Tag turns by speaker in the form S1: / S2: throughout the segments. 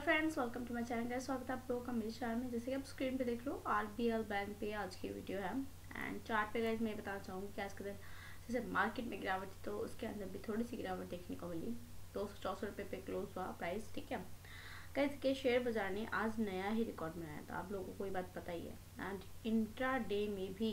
S1: Hello friends welcome to my channel स्वागत है आप लोगों का मेरे चैनल में। जैसे कि आप स्क्रीन पे देख लो आरबीएल बैंक पे आज की वीडियो है। एंड चार्ट पे गाइस मैं बताना चाहूँगी कि आज के दिन, जैसे मार्केट में गिरावट थी तो उसके अंदर भी थोड़ी सी गिरावट देखने को मिली। दो सौ चौसठ रुपये पे क्लोज हुआ प्राइस ठीक है? गाइस के शेयर बाज़ार ने आज नया ही रिकॉर्ड बनाया था। आप लोगों को ये बात पता ही है। एंड इंट्रा डे में भी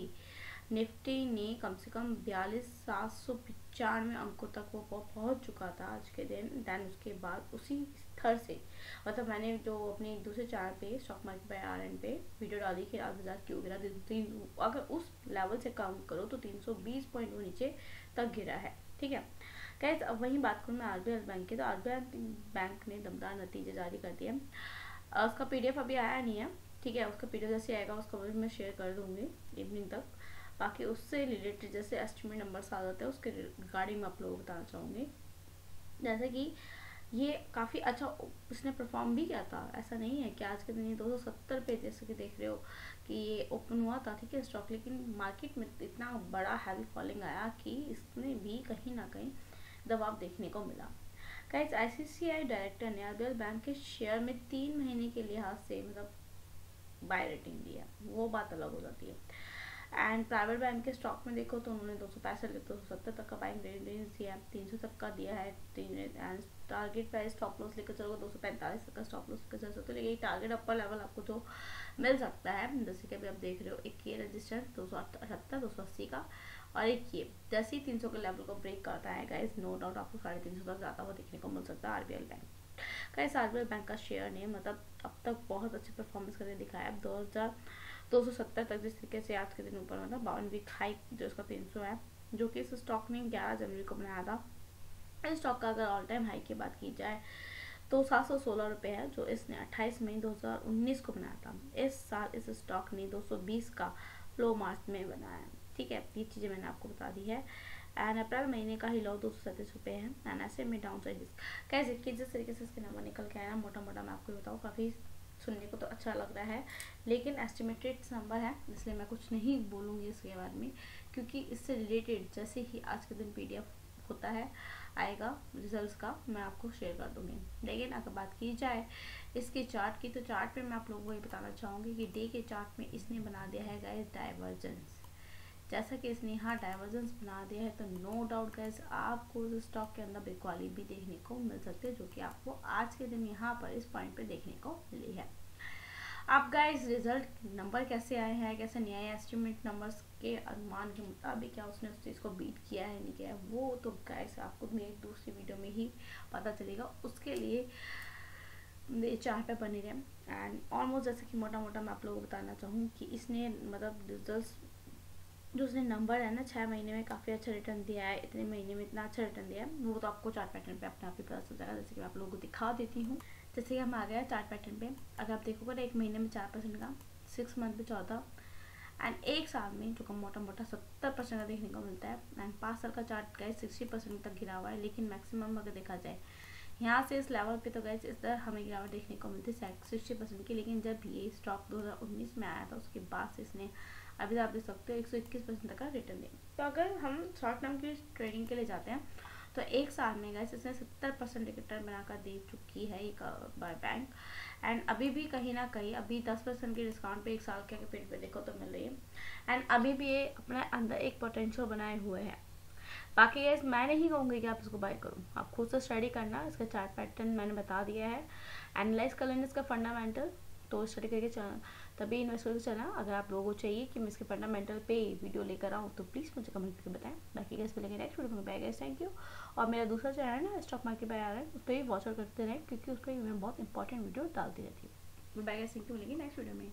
S1: निफ्टी ने कम से कम बयालीस सात सौ पचानवे अंकों तक वो पहुँच चुका था आज के दिन देन उसके बाद उसी स्तर से। मतलब मैंने जो अपने दूसरे चैनल पे स्टॉक मार्केट पे आर एन पे वीडियो डाली कि आज बाज़ार क्यों गिरा? तीन अगर उस लेवल से काउंट करो तो 320 पॉइंट वो नीचे तक गिरा है। ठीक है? कैसे अब वही बात करूँ मैं आरबीआई बैंक की। तो आरबीआई बैंक ने दमदार नतीजे जारी कर दिए। उसका पीडीएफ अभी आया नहीं है। ठीक है? उसका पीडीएफ जैसे आएगा, उसका भी मैं शेयर कर दूँगी इवनिंग तक। बाकी उससे रिलेटेड जैसे एस्टिमेट नंबर आ जाते हैं, उसके रिगार्डिंग मैं आप लोगों को बताना चाहूँगी। जैसे कि ये काफ़ी अच्छा उसने परफॉर्म भी किया था, ऐसा नहीं है कि आज के दिन ये दो सौ सत्तर पे जैसे कि देख रहे हो कि ये ओपन हुआ था, ठीक है स्टॉक लेकिन मार्केट में इतना बड़ा हैवी फॉलिंग आया कि इसमें भी कहीं ना कहीं दबाव देखने को मिला। गाइस आईसीसीआई डायरेक्टर ने आरबीएल बैंक के शेयर में तीन महीने के लिहाज से मतलब बाय रेटिंग दिया, वो बात अलग हो जाती है। एंड प्राइवेट बैंक के स्टॉक में देखो तो उन्होंने दो सौ पैंसठ, दो सौ सत्तर तक का बाइंग रेंज दिया है। तीन सौ तक का दिया है। तीन and target price stop loss लेकर चलोगे दो सौ पैंतालीस तक का स्टॉप लॉस लेकर चल। सकते हो लेकिन टारगेट अपर लेवल आपको जो मिल सकता है। जैसे कि अभी आप देख रहे हो, एक ये रजिस्टेंस दो सौ अठहत्तर दो सौ अस्सी का। और एक ये, जैसे ही तीन सौ के लेवल को ब्रेक करता है गाइस नो डाउट आपको साढ़े तीन सौ तक जाता हुआ देखने को मिल सकता है RBL bank guys RBL bank का शेयर ने मतलब अब तक बहुत अच्छी परफॉर्मेंस करके दिखाया दो हज़ार दो सौ सत्तर तक जिस तरीके से आज के दिन ऊपर मतलब बावन वीक हाई जो इसका तीन सौ है, जो कि इस स्टॉक ने ग्यारह जनवरी को बनाया था। इस स्टॉक का अगर ऑल टाइम हाई की बात की जाए तो सात सौ सोलह रुपये है, जो इसने अट्ठाईस मई 2019 को बनाया था। इस साल इस स्टॉक ने 220 का लो मार्च में बनाया ठीक है, ये चीज़ें मैंने आपको बता दी है। एंड अप्रैल महीने का ही लो दो सौ सैंतीस रुपये है एंड ऐसे में डाउन साइड कैसे कि जिस तरीके से इसके नंबर निकल के आया ना मोटा मोटा मैं आपको बताऊँ, काफ़ी सुनने को तो अच्छा लग रहा है, लेकिन एस्टिमेटेड नंबर है, इसलिए मैं कुछ नहीं बोलूँगी इसके बारे में, क्योंकि इससे रिलेटेड जैसे ही आज के दिन पीडीएफ होता है, आएगा रिजल्ट्स का, मैं आपको शेयर कर दूँगी। लेकिन अगर बात की जाए इसके चार्ट की तो चार्ट पे मैं आप लोगों को ये बताना चाहूँगी कि डे के चार्ट में इसने बना दिया है गाइस डाइवर्जेंस जैसा कि इसने यहाँ डाइवर्जेंस बना दिया है तो नो डाउट गैस आपको इस स्टॉक के अंदर बिकवाली भी देखने को मिल सकती है, जो कि आपको आज के दिन यहाँ पर इस पॉइंट पे देखने को मिली है। अब गाइस रिज़ल्ट नंबर कैसे आए हैं, कैसे आए एस्टिमेट नंबर्स के अनुमान के मुताबिक क्या उसने उस चीज़ को बीट किया है, नहीं किया है, वो तो गाइस आपको मेरी दूसरी वीडियो में ही पता चलेगा। उसके लिए चार पे बने रहे एंड ऑलमोस्ट जैसे कि मोटा मोटा मैं आप लोगों को बताना चाहूँ कि इसने मतलब रिज़ल्ट जो उसने नंबर है ना छः महीने में काफ़ी अच्छा रिटर्न दिया है, इतने महीने में इतना अच्छा रिटर्न दिया है, वो तो आपको चार्ट पैटर्न पे अपने आप ही पता चल जाएगा, जैसे कि मैं आप लोगों को दिखा देती हूँ। जैसे कि हम आ गए चार्ट पैटर्न पे, अगर आप देखोगे ना, एक महीने में चार परसेंट का सिक्स मंथ में चौदह एंड एक साल में जो कम मोटा मोटा सत्तर परसेंट का देखने को मिलता है एंड पाँच साल का चार्ट गए सिक्सटी परसेंट तक गिरा हुआ है, लेकिन मैक्सिमम अगर देखा जाए, यहाँ से इस लेवल पे तो गए इस तरह हमें गिरावट देखने को मिलती है सिक्सटी परसेंट की, लेकिन जब ये स्टॉक 2019 में आया था, उसके बाद से इसने अभी आप देख सकते हो, एक सौ इक्कीस परसेंट तक का रिटर्न दें तो अगर हम शॉर्ट टर्म की ट्रेडिंग के लिए जाते हैं तो एक साल में गए इसने सत्तर परसेंट रिटर्न बनाकर दे चुकी है एक बैंक एंड अभी भी कहीं ना कहीं, अभी दस परसेंट के डिस्काउंट पे एक साल के पीरियड पे देखो तो मिल रही है। एंड अभी भी ये अपने अंदर एक पोटेंशियल बनाए हुए हैं। बाकी ये मैं नहीं कहूँगी कि आप इसको बाय करूँ। आप खुद से स्टडी करना, इसका चार्ट पैटर्न मैंने बता दिया है। एनालाइज कर लेना इसका फंडामेंटल तो स्टडी करके तभी इन्वेस्ट करके चलना अगर आप लोगों को चाहिए कि मैं इसके फंडामेंटल पे वीडियो लेकर आऊँ तो प्लीज़ मुझे कमेंट करके बताएँ। बाकी गैस मिलेंगे नेक्स्ट वीडियो में बाय गैस थैंक यू और मेरा दूसरा चैनल है ना स्टॉक मार्केट बाय आ रहा है, उस पर भी वॉच आउट करते रहें, क्योंकि उस पर मैं बहुत इंपॉर्टेंट वीडियो डालती रहती हूँ। बाय गैस थैंक यू मिलेंगे नेक्स्ट वीडियो में।